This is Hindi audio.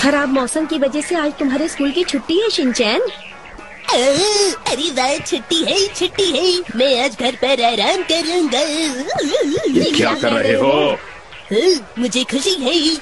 खराब मौसम की वजह से आज तुम्हारे स्कूल की छुट्टी है शिनचैन। अरे वाह छुट्टी है छुट्टी है मैं आज घर पर आराम करूँगा। क्या कर रहे हो? मुझे खुशी है।